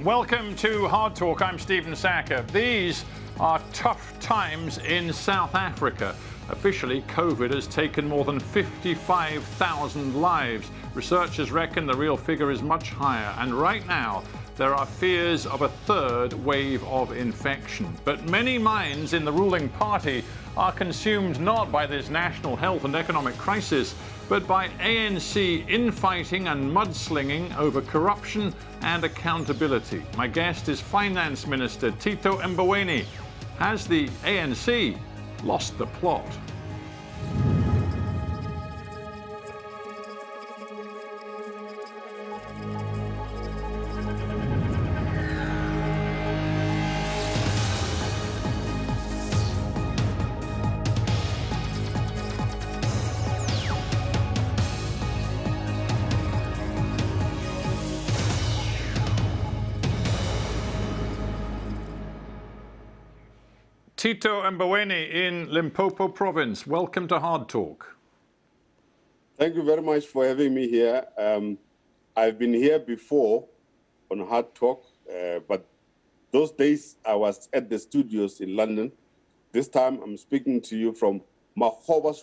Welcome to Hard Talk. I'm Stephen Sackur. These are tough times in South Africa. Officially, COVID has taken more than 55,000 lives. Researchers reckon the real figure is much higher. And right now, there are fears of a third wave of infection. But many minds in the ruling party are consumed not by this national health and economic crisis, but by ANC infighting and mudslinging over corruption and accountability. My guest is Finance Minister Tito Mboweni. Has the ANC lost the plot? Tito Mboweni in Limpopo province. Welcome to Hard Talk. Thank you very much for having me here. Um, I've been here before on Hard Talk, uh, but those days I was at the studios in London. This time I'm speaking to you from Makgoba's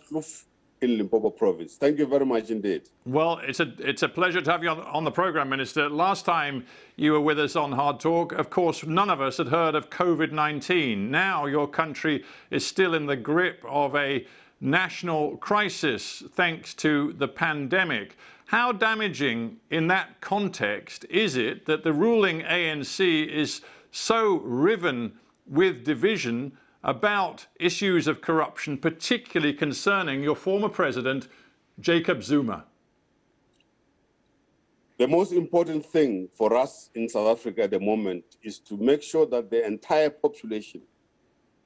in Limpopo province. Thank you very much indeed. Well, it's a it's a pleasure to have you on, on, the program, Minister. Last time you were with us on Hard Talk, of course, none of us had heard of COVID-19. Now your country is still in the grip of a national crisis thanks to the pandemic. How damaging in that context is it that the ruling ANC is so riven with division about issues of corruption, particularly concerning your former president, Jacob Zuma? The most important thing for us in South Africa at the moment is to make sure that the entire population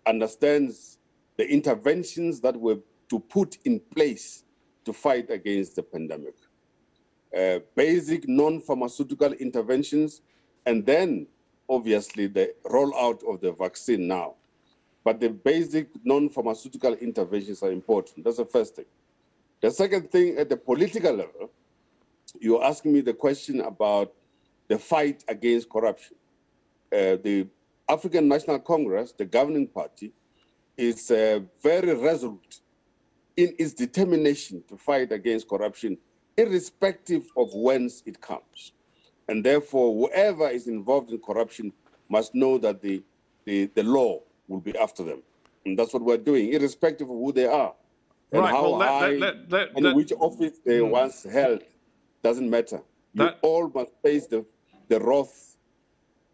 understands the interventions that were to put in place to fight against the pandemic. Uh, basic non-pharmaceutical interventions, and then obviously the rollout of the vaccine now. But the basic non-pharmaceutical interventions are important. That's the first thing. The second thing, at the political level, you're asking me the question about the fight against corruption. Uh, the African National Congress, the governing party, is uh, very resolute in its determination to fight against corruption, irrespective of whence it comes. And therefore, whoever is involved in corruption must know that the, the, the law will be after them. And that's what we're doing, irrespective of who they are. And right. how well, let, high let, let, and which office they mm. once held doesn't matter. You that, all must face the, the wrath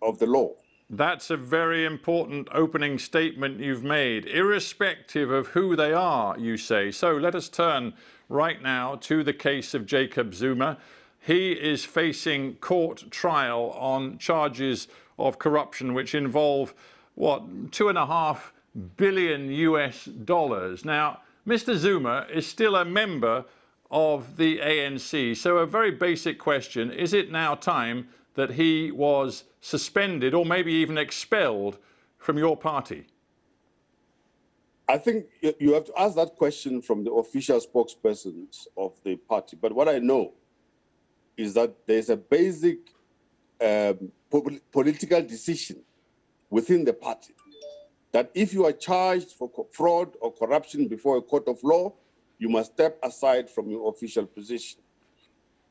of the law. That's a very important opening statement you've made, irrespective of who they are, you say. So let us turn right now to the case of Jacob Zuma. He is facing court trial on charges of corruption which involve what, two and a half billion US dollars. Now, Mr. Zuma is still a member of the ANC. So, a very basic question is it now time that he was suspended or maybe even expelled from your party? I think you have to ask that question from the official spokespersons of the party. But what I know is that there's a basic um, political decision within the party that if you are charged for fraud or corruption before a court of law, you must step aside from your official position.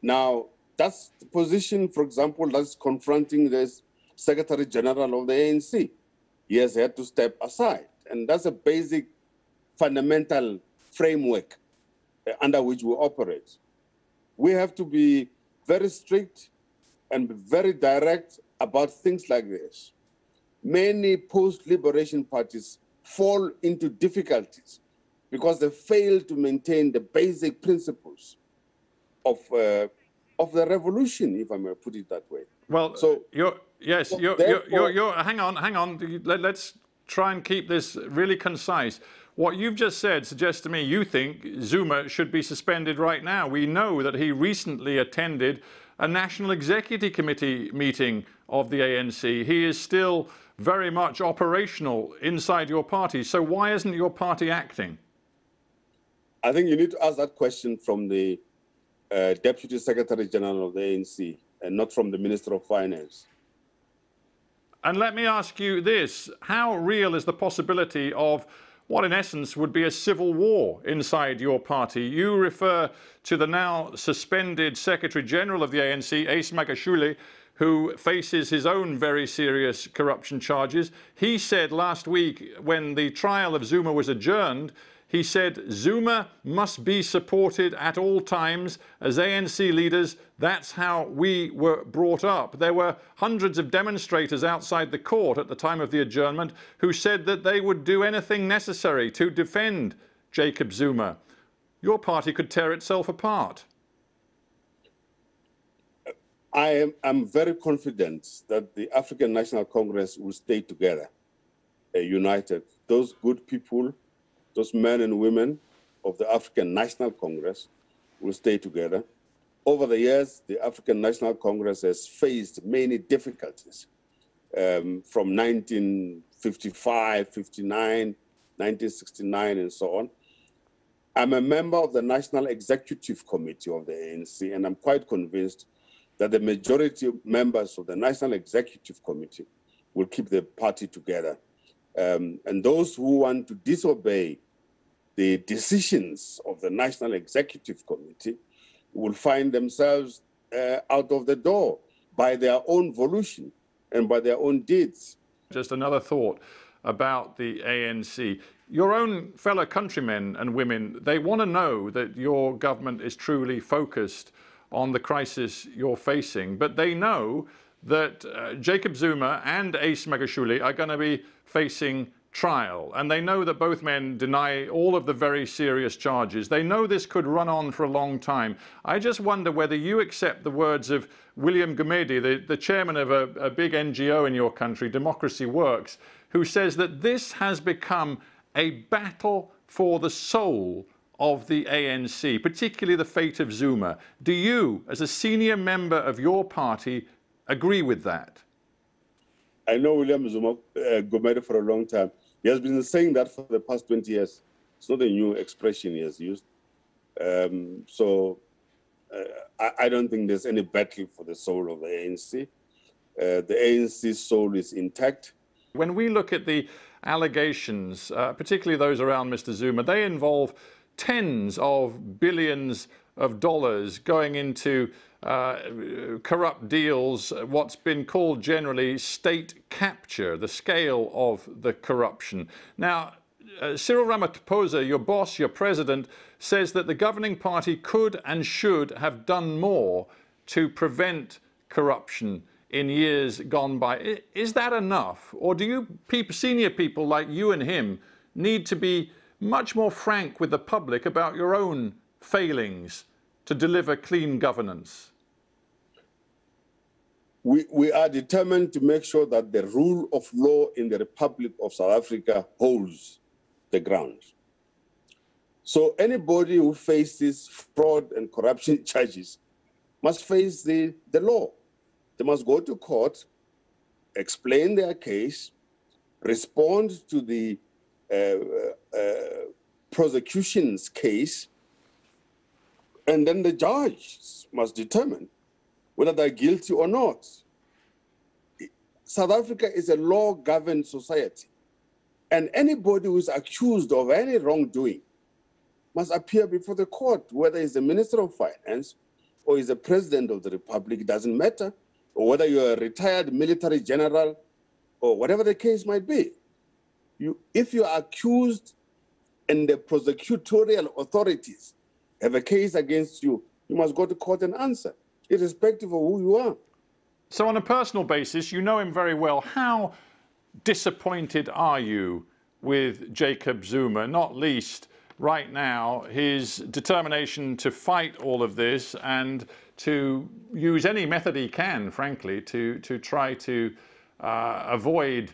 Now, that's the position, for example, that's confronting the Secretary General of the ANC. He has had to step aside. And that's a basic fundamental framework uh, under which we operate. We have to be very strict and very direct about things like this many post-liberation parties fall into difficulties because they fail to maintain the basic principles of uh, of the revolution, if I may put it that way. Well, so you're yes, so you're, you're, you're, you're, hang on, hang on. Let, us try and keep this really concise. What you've just said suggests to me you think Zuma should be suspended right now. We know that he recently attended a National Executive Committee meeting of the ANC. He is still very much operational inside your party. So why isn't your party acting? I think you need to ask that question from the uh, Deputy Secretary General of the ANC and not from the Minister of Finance. And let me ask you this how real is the possibility of what, in essence, would be a civil war inside your party? You refer to the now suspended Secretary General of the ANC, Ace Magashule, who faces his own very serious corruption charges. He said last week, when the trial of Zuma was adjourned, he said Zuma must be supported at all times. As ANC leaders, that's how we were brought up. There were hundreds of demonstrators outside the court at the time of the adjournment who said that they would do anything necessary to defend Jacob Zuma. Your party could tear itself apart. I am I'm very confident that the African National Congress will stay together, uh, united. Those good people those men and women of the African National Congress will stay together. Over the years, the African National Congress has faced many difficulties um, from 1955, 59, 1969, and so on. I'm a member of the National Executive Committee of the ANC, and I'm quite convinced that the majority of members of the National Executive Committee will keep the party together um, and those who want to disobey the decisions of the National Executive Committee will find themselves uh, out of the door by their own volition and by their own deeds. Just another thought about the ANC. Your own fellow countrymen and women, they want to know that your government is truly focused on the crisis you're facing, but they know that uh, Jacob Zuma and Ace Magashule are going to be facing trial, and they know that both men deny all of the very serious charges. They know this could run on for a long time. I just wonder whether you accept the words of William Gumede, the, the chairman of a, a big NGO in your country, Democracy Works, who says that this has become a battle for the soul of the ANC, particularly the fate of Zuma. Do you, as a senior member of your party, agree with that? I know William Zuma uh, Gumede for a long time. He has been saying that for the past 20 years. It's not a new expression he has used. Um, so uh, I, I, don't think there's any battle for the soul of the ANC. Uh, the ANC's soul is intact. When we look at the allegations, uh, particularly those around Mr. Zuma, they involve tens of billions of dollars going into uh, corrupt deals, what's been called generally state capture, the scale of the corruption. Now, uh, Cyril Ramaphosa, your boss, your president, says that the governing party could and should have done more to prevent corruption in years gone by. Is that enough? Or do you senior people like you and him need to be much more frank with the public about your own failings to deliver clean governance? We, we are determined to make sure that the rule of law in the Republic of South Africa holds the ground. So anybody who faces fraud and corruption charges must face the, the law. They must go to court, explain their case, respond to the Uh, uh, prosecution's case, and then the judge must determine whether they're guilty or not. South Africa is a law governed society. And anybody who is accused of any wrongdoing must appear before the court, whether he's the Minister of Finance or he's the President of the Republic, it doesn't matter, or whether you're a retired military general or whatever the case might be. You, if you are accused and the prosecutorial authorities have a case against you, you must go to court and answer, irrespective of who you are. So, on a personal basis, you know him very well. How disappointed are you with Jacob Zuma, not least right now, his determination to fight all of this and to use any method he can, frankly, to, to try to uh, avoid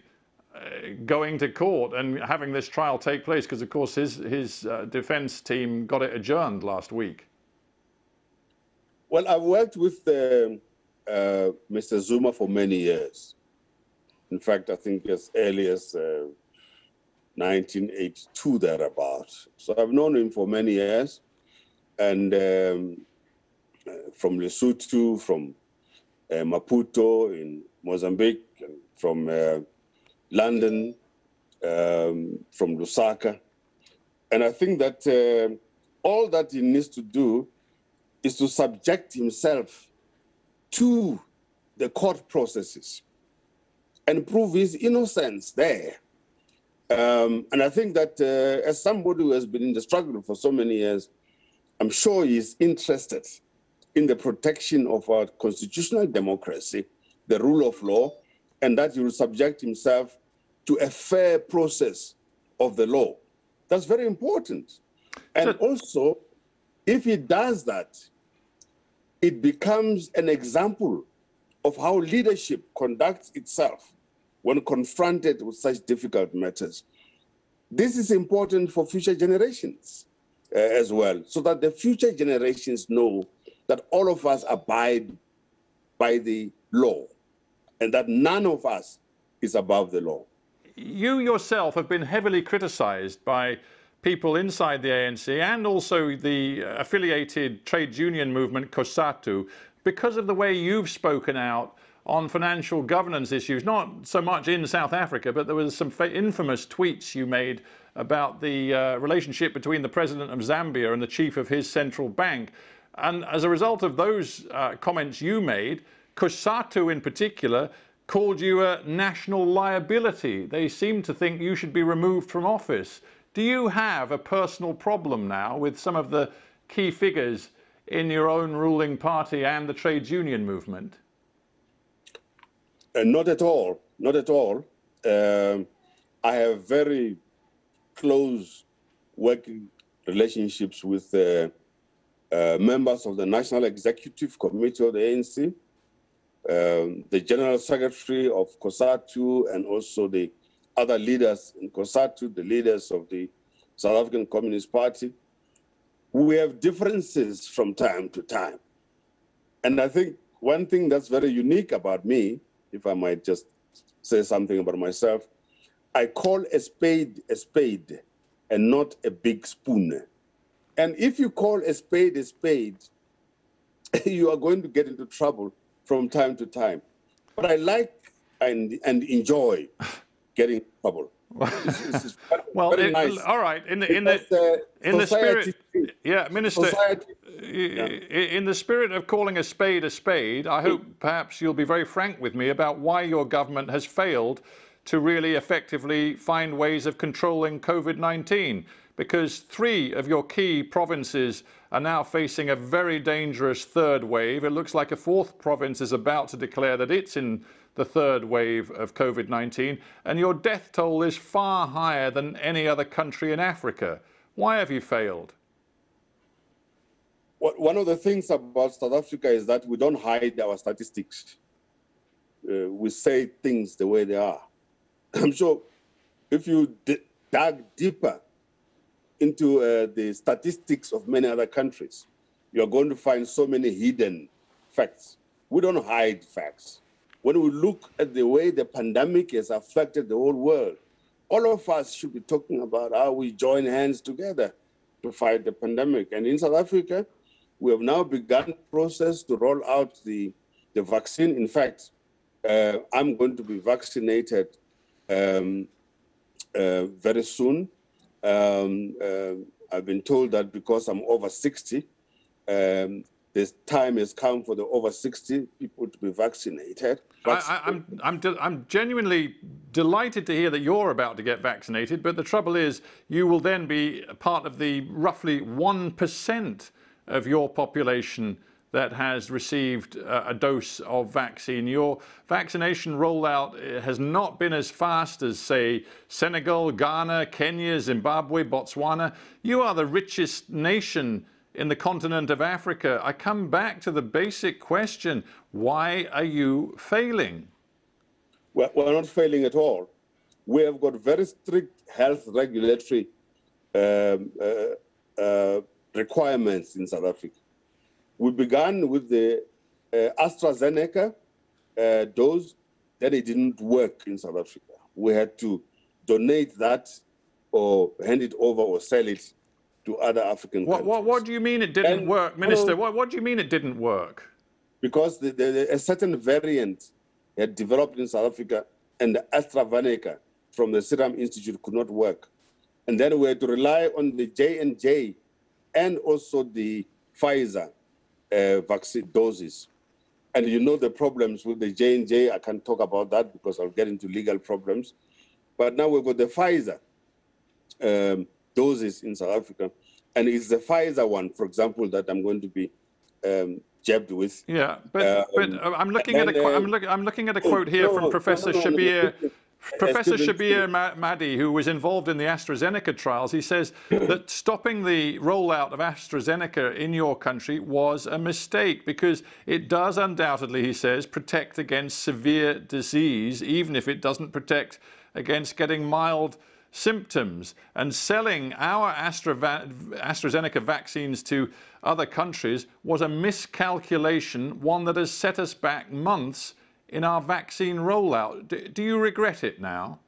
going to court and having this trial take place because, of course, his, his uh, defense team got it adjourned last week. Well, I've worked with uh, uh, Mr. Zuma for many years. In fact, I think as early as 1982, uh, thereabout. So I've known him for many years. And um, uh, from Lesotho, from uh, Maputo in Mozambique, from uh, London, um, from Lusaka. And I think that uh, all that he needs to do is to subject himself to the court processes and prove his innocence there. Um, and I think that uh, as somebody who has been in the struggle for so many years, I'm sure he's interested in the protection of our constitutional democracy, the rule of law, and that he will subject himself to a fair process of the law. That's very important. And so, also, if he does that, it becomes an example of how leadership conducts itself when confronted with such difficult matters. This is important for future generations uh, as well, so that the future generations know that all of us abide by the law and that none of us is above the law. You yourself have been heavily criticized by people inside the ANC and also the affiliated trade union movement COSATU because of the way you've spoken out on financial governance issues, not so much in South Africa, but there was some infamous tweets you made about the uh, relationship between the president of Zambia and the chief of his central bank. And as a result of those uh, comments you made, COSATU in particular called you a national liability. They seem to think you should be removed from office. Do you have a personal problem now with some of the key figures in your own ruling party and the trades union movement? Uh, not at all. Not at all. Uh, I have very close working relationships with uh, uh, members of the National Executive Committee of the ANC, um, the General Secretary of COSATU, and also the other leaders in COSATU, the leaders of the South African Communist Party. We have differences from time to time. And I think one thing that's very unique about me, if I might just say something about myself, I call a spade a spade and not a big spoon. And if you call a spade a spade, you are going to get into trouble from time to time. But I like and, and enjoy getting trouble. It's, it's well, it, nice. all right. In the in because, the uh, in the spirit, yeah, Minister. Society, yeah. In the spirit of calling a spade a spade, I hope perhaps you'll be very frank with me about why your government has failed to really effectively find ways of controlling COVID-19 because three of your key provinces are now facing a very dangerous third wave. It looks like a fourth province is about to declare that it's in the third wave of COVID 19, and your death toll is far higher than any other country in Africa. Why have you failed? One of the things about South Africa is that we don't hide our statistics. Uh, we say things the way they are. I'm sure if you dug deeper into uh, the statistics of many other countries, you're going to find so many hidden facts. We don't hide facts. When we look at the way the pandemic has affected the whole world, all of us should be talking about how we join hands together to fight the pandemic. And in South Africa, we have now begun the process to roll out the, the vaccine. In fact, uh, I'm going to be vaccinated um, uh, very soon. Um, uh, I've been told that because I'm over 60, um, the time has come for the over 60 people to be vaccinated. I, am I'm, I'm, I'm genuinely delighted to hear that you're about to get vaccinated, but the trouble is you will then be part of the roughly 1% of your population that has received a dose of vaccine. Your vaccination rollout eh, has not been as fast as, say, Senegal, Ghana, Kenya, Zimbabwe, Botswana. You are the richest nation in the continent of Africa. I come back to the basic question why are you failing? Well, we're not failing at all. We have got very strict health regulatory um, uh, uh, requirements in South Africa. We began with the uh, AstraZeneca uh, dose, then it didn't work in South Africa. We had to donate that or hand it over or sell it to other African what, countries. What, what do you mean it didn't and, work, Minister? What, what do you mean it didn't work? because the, the, a certain variant had developed in South Africa and the AstraZeneca from the Serum Institute could not work. And then we had to rely on the J&J and also the Pfizer uh, vaccine doses. And you know the problems with the J&J, I can't talk about that because I'll get into legal problems. But now we've got the Pfizer um, doses in South Africa. And it's the Pfizer one, for example, that I'm going to be um, jabbed with. Yeah, but, um, but uh, I'm looking at a, uh, I'm, look, I'm looking at a quote here no, from Professor no, no, Shabir Professor Shabir Madhi, who was involved in the AstraZeneca trials, he says that stopping the rollout of AstraZeneca in your country was a mistake because it does undoubtedly, he says, protect against severe disease, even if it doesn't protect against getting mild symptoms. And selling our Astra AstraZeneca vaccines to other countries was a miscalculation, one that has set us back months in our vaccine rollout. Do, do, you regret it now?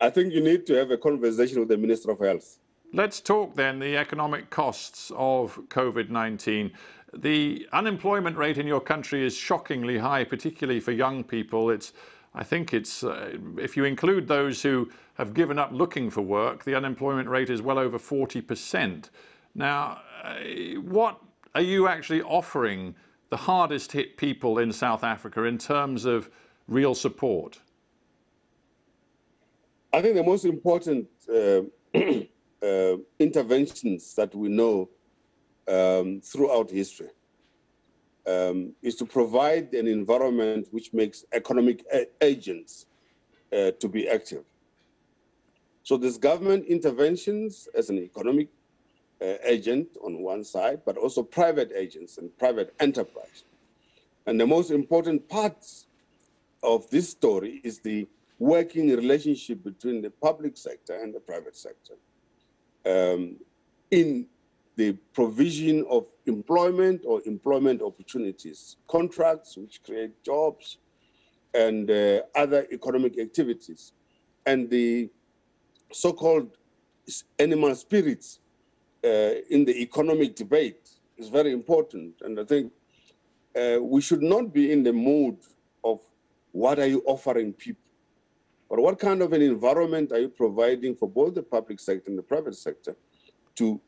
I think you need to have a conversation with the Minister of Health. Let's talk then the economic costs of COVID-19. The unemployment rate in your country is shockingly high, particularly for young people. It's, I think it's, uh, if you include those who have given up looking for work, the unemployment rate is well over 40%. Now, uh, what are you actually offering the hardest hit people in South Africa in terms of real support? I think the most important uh, uh, interventions that we know um, throughout history um, is to provide an environment which makes economic agents uh, to be active. So there's government interventions as an economic uh, agent on one side, but also private agents and private enterprise. And the most important parts of this story is the working relationship between the public sector and the private sector um, in the provision of employment or employment opportunities, contracts which create jobs, and uh, other economic activities. And the so called animal spirits in the economic debate is very important. And I think uh, we should not be in the mood of what are you offering people, but what kind of an environment are you providing for both the public sector and the private sector to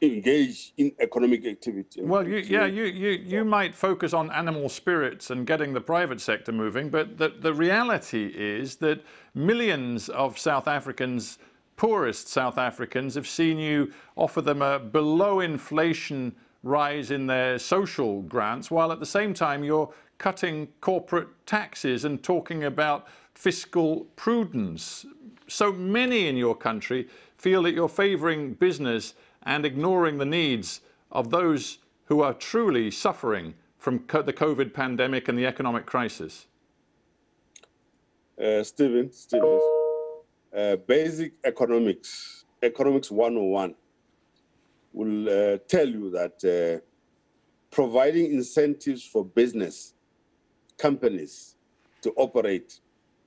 engage in economic activity. Well, you, yeah, you, you, you might focus on animal spirits and getting the private sector moving, but the, the reality is that millions of South Africans poorest South Africans have seen you offer them a below inflation rise in their social grants, while at the same time you're cutting corporate taxes and talking about fiscal prudence. So many in your country feel that you're favouring business and ignoring the needs of those who are truly suffering from the COVID pandemic and the economic crisis. Uh, Stephen. Uh, basic economics, economics 101, will uh, tell you that uh, providing incentives for business companies to operate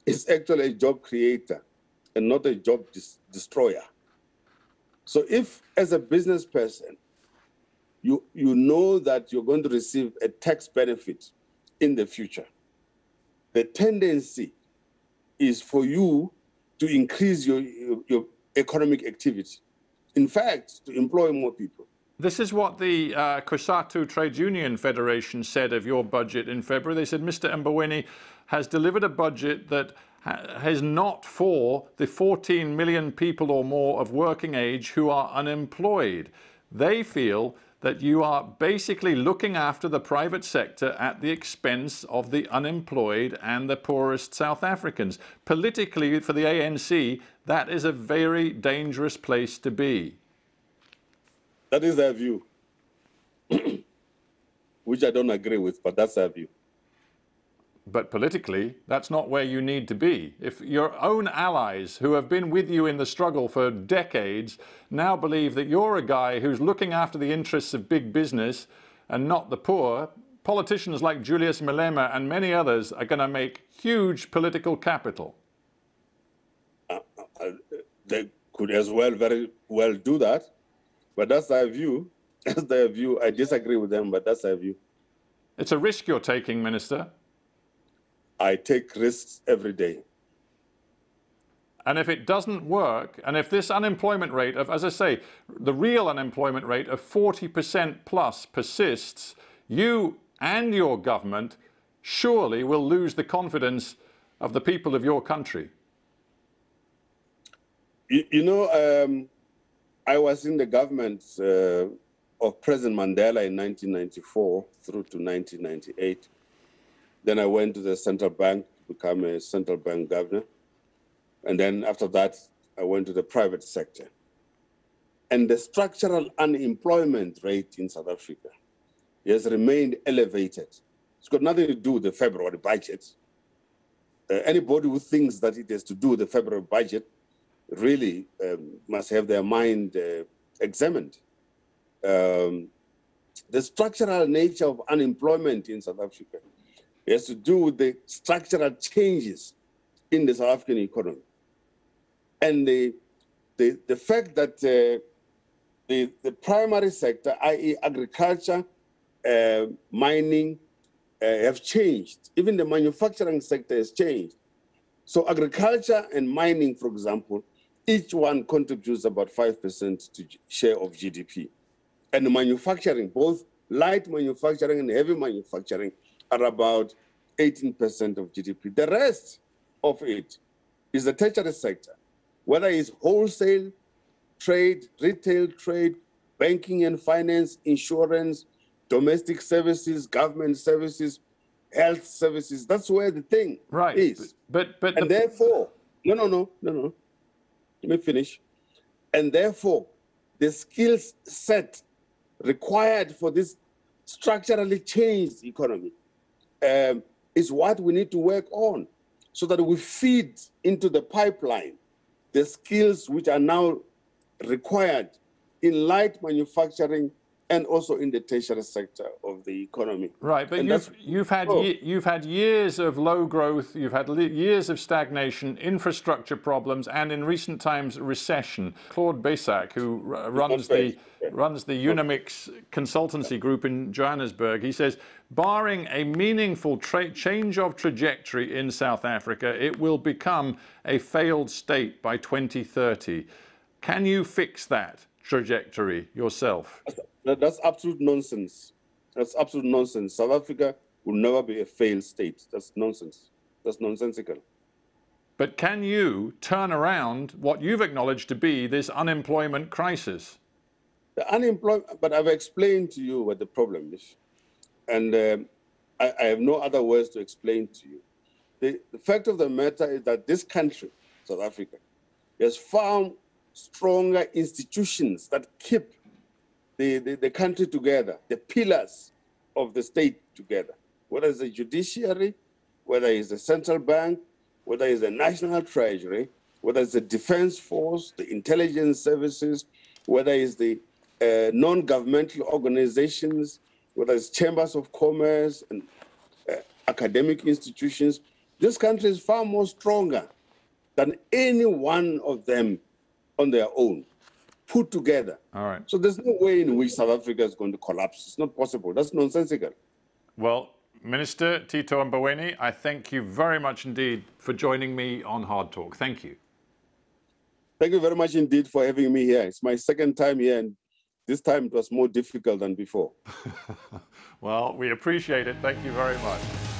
is actually a job creator and not a job destroyer. So if as a business person, you, you know that you're going to receive a tax benefit in the future, the tendency is for you to increase your, your, your economic activity. In fact, to employ more people. This is what the uh, COSATU Trade Union Federation said of your budget in February. They said Mr. Mboweni has delivered a budget that ha has not for the 14 million people or more of working age who are unemployed. They feel that you are basically looking after the private sector at the expense of the unemployed and the poorest South Africans. Politically, for the ANC, that is a very dangerous place to be. That is their view, which I don't agree with, but that's their view. But politically, that's not where you need to be. If your own allies who have been with you in the struggle for decades now believe that you're a guy who's looking after the interests of big business and not the poor, politicians like Julius Malema and many others are going to make huge political capital. Uh, uh, they could as well very well do that, but that's their view. That's their view. I disagree with them, but that's their view. It's a risk you're taking, Minister. I take risks every day. And if it doesn't work, and if this unemployment rate of, as I say, the real unemployment rate of 40% plus persists, you and your government surely will lose the confidence of the people of your country. You, you know, um, I was in the government uh, of President Mandela in 1994 through to 1998. Then I went to the central bank to become a central bank governor. And then after that, I went to the private sector. And the structural unemployment rate in South Africa has remained elevated. It's got nothing to do with the February budget. Uh, anybody who thinks that it has to do with the February budget really um, must have their mind uh, examined. Um, the structural nature of unemployment in South Africa has to do with the structural changes in the South African economy. And the, the, the fact that uh, the, the primary sector, i.e., agriculture, uh, mining, uh, have changed. Even the manufacturing sector has changed. So, agriculture and mining, for example, each one contributes about 5% to share of GDP. And manufacturing, both light manufacturing and heavy manufacturing, are about 18% of GDP. The rest of it is the tertiary sector, whether it's wholesale trade, retail trade, banking and finance, insurance, domestic services, government services, health services. That's where the thing right. is. But but and the... therefore, no, no, no, no, no. Let me finish. And therefore, the skills set required for this structurally changed economy um, is what we need to work on so that we feed into the pipeline the skills which are now required in light manufacturing and also in the tertiary sector of the economy. Right, but you've, you've, had oh. you've had years of low growth, you've had years of stagnation, infrastructure problems, and in recent times recession. Claude Baissac, who runs the runs the Eunomix consultancy group in Johannesburg, he says, barring a meaningful change of trajectory in South Africa, it will become a failed state by 2030. Can you fix that trajectory yourself? That's absolute nonsense. That's absolute nonsense. South Africa will never be a failed state. That's nonsense. That's nonsensical. But can you turn around what you've acknowledged to be this unemployment crisis? The unemployment, but I've explained to you what the problem is. And um, I, I, have no other words to explain to you. The, the fact of the matter is that this country, South Africa, has found stronger institutions that keep the, the, the country together, the pillars of the state together, whether it's the judiciary, whether it's the central bank, whether it's the national treasury, whether it's the defense force, the intelligence services, whether it's the uh, non-governmental organizations, whether it's chambers of commerce and uh, academic institutions, this country is far more stronger than any one of them on their own put together. All right. So there's no way in which South Africa is going to collapse. It's not possible. That's nonsensical. Well, Minister Tito Mboweni, I thank you very much indeed for joining me on Hard Talk. Thank you. Thank you very much indeed for having me here. It's my second time here, and this time it was more difficult than before. well, we appreciate it. Thank you very much.